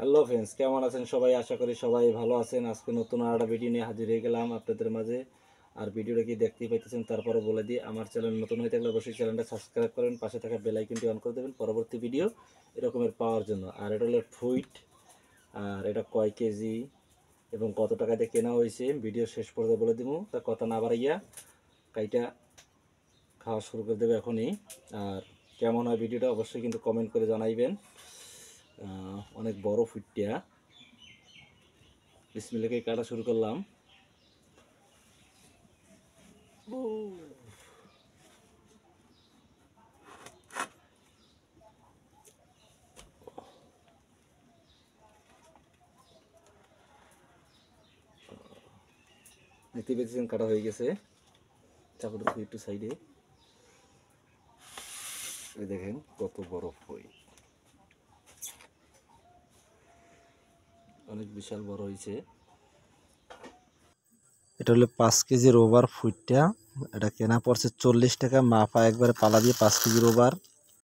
Hello friends কেমন আছেন সবাই? আশা করি সবাই ভালো আছেন। আজকে নতুন আর একটা ভিডিও নিয়ে হাজির হয়ে গেলাম আপনাদের মাঝে। আর ভিডিওটা কি দেখতেই পাইতেছেন তারপরে বলে দিই, আমার চ্যানেল নতুন হয়ে থাকলে অবশ্যই চ্যানেলটা সাবস্ক্রাইব করেন, পাশে থাকা বেল আইকনটি অন করে দেবেন পরবর্তী ভিডিও এরকমের পাওয়ার জন্য। আর এটা হলো ফুইট আর এটা কয় কেজি এবং কত টাকা দিয়ে কেনা হয়েছে ভিডিও শেষ পর্যন্ত বলে দিব। তা কথা না বাড়াইয়া কাইটা খাওয়া শুরু করে দেবে এখনই। আর কেমন হয় ভিডিওটা অবশ্যই কিন্তু কমেন্ট করে জানাইবেন। অনেক বড় ফুটটিয়া বিসমিল্লাকে কাটা শুরু করলাম। দেখতে পেয়েছেন কাটা হয়ে গেছে। চাকুটা একটু সাইডে। দেখেন কত বরফ ফই অনেক বিশাল বড় হয়েছে এটা হলো পাঁচ কেজির ওভার ফুটটা। এটা কেনা পড়ছে চল্লিশ টাকা মাফা একবারে পালা দিয়ে পাঁচ কেজির ওভার